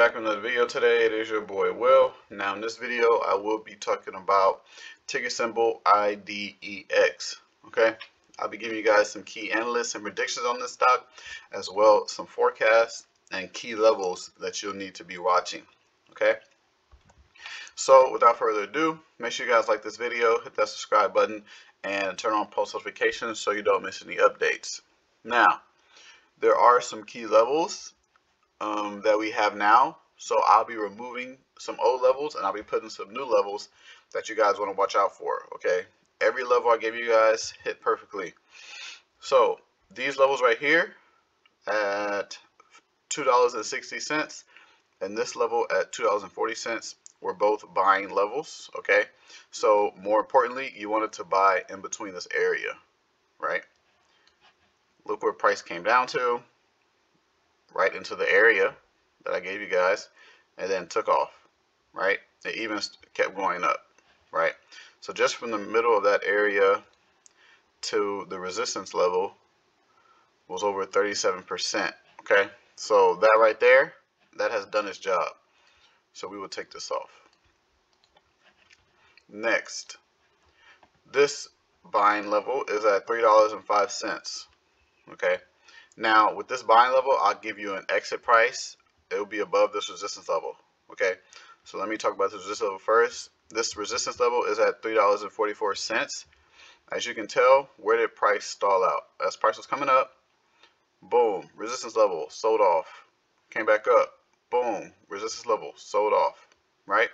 back with another video today. It is your boy Will. Now in this video I will be talking about ticker symbol IDEX. Okay, I'll be giving you guys some key analysts and predictions on this stock as well some forecasts and key levels that you'll need to be watching. Okay, so without further ado, make sure you guys like this video, hit that subscribe button, and turn on post notifications so you don't miss any updates. Now, there are some key levels um, that we have now. So I'll be removing some old levels and I'll be putting some new levels that you guys want to watch out for. Okay. Every level I give you guys hit perfectly. So these levels right here at $2.60 and this level at $2.40 were both buying levels. Okay. So more importantly, you wanted to buy in between this area, right? Look where price came down to right into the area that I gave you guys and then took off, right? It even kept going up, right? So just from the middle of that area to the resistance level was over 37%, okay? So that right there, that has done its job. So we will take this off. Next, this buying level is at $3.05, okay? Now, with this buying level, I'll give you an exit price. It will be above this resistance level. Okay, so let me talk about this resistance level first. This resistance level is at $3.44. As you can tell, where did price stall out? As price was coming up, boom, resistance level, sold off. Came back up, boom, resistance level, sold off, right?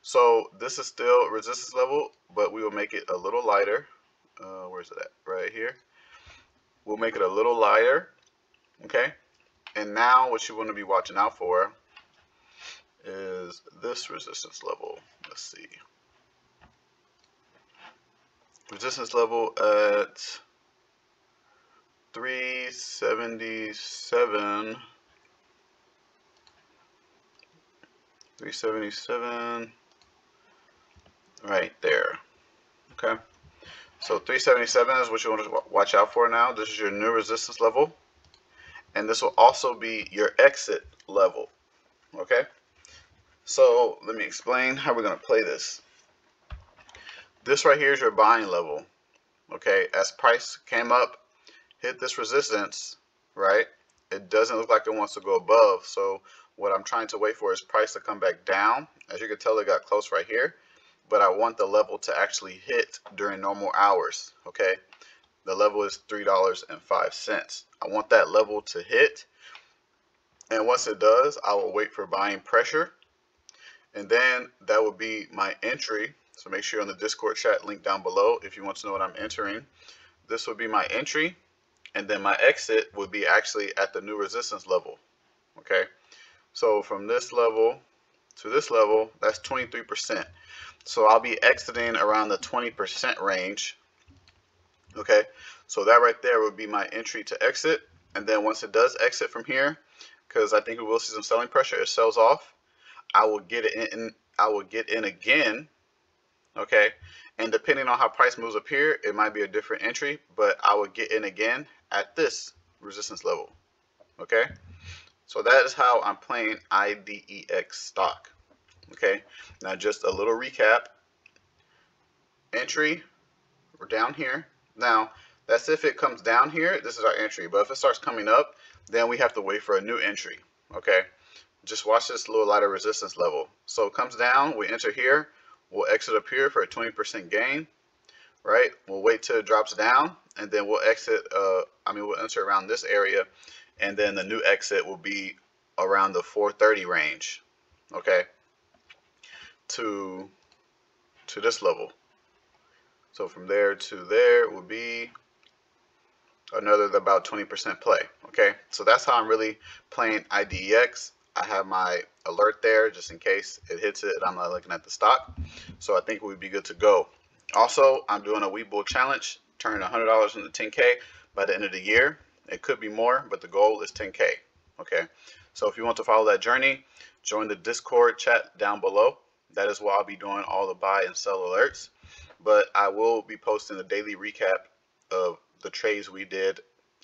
So this is still resistance level, but we will make it a little lighter. Uh, where's it at? Right here. We'll make it a little lighter okay? And now what you want to be watching out for is this resistance level. Let's see. Resistance level at 377 377 right there. Okay? So 377 is what you want to watch out for now. This is your new resistance level and this will also be your exit level okay? So let me explain how we're going to play this. This right here is your buying level okay? As price came up hit this resistance right? It doesn't look like it wants to go above. So what I'm trying to wait for is price to come back down. As you can tell it got close right here. But I want the level to actually hit during normal hours okay the level is $3.05. I want that level to hit. And once it does, I will wait for buying pressure. And then that will be my entry. So make sure on the Discord chat link down below if you want to know what I'm entering. This would be my entry. And then my exit would be actually at the new resistance level. Okay. So from this level to this level, that's 23%. So I'll be exiting around the 20% range okay? So that right there would be my entry to exit. And then once it does exit from here because I think we will see some selling pressure it sells off. I will get it in I will get in again okay? And depending on how price moves up here it might be a different entry but I will get in again at this resistance level okay? So that is how I'm playing IDEX stock okay? Now just a little recap. Entry we're down here now, that's if it comes down here, this is our entry. But if it starts coming up, then we have to wait for a new entry. Okay, just watch this little lighter resistance level. So it comes down, we enter here, we'll exit up here for a 20% gain, right? We'll wait till it drops down, and then we'll exit, uh, I mean, we'll enter around this area, and then the new exit will be around the 430 range, okay, to, to this level. So from there to there will be another about 20% play. Okay, so that's how I'm really playing IDEX. I have my alert there just in case it hits it I'm not looking at the stock. So I think we'd be good to go. Also, I'm doing a Webull challenge, turning $100 into 10K by the end of the year. It could be more, but the goal is 10K. Okay, so if you want to follow that journey, join the Discord chat down below. That is where I'll be doing all the buy and sell alerts but I will be posting a daily recap of the trades we did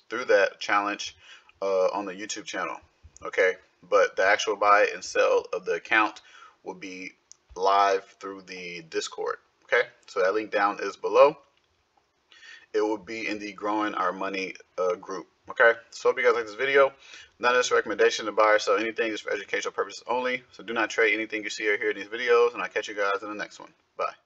through that challenge uh, on the YouTube channel. Okay, but the actual buy and sell of the account will be live through the Discord. Okay, so that link down is below. It will be in the growing our money uh, group. Okay, so hope you guys like this video. None of this recommendation to buy or sell anything is for educational purposes only. So do not trade anything you see or hear in these videos, and I'll catch you guys in the next one. Bye.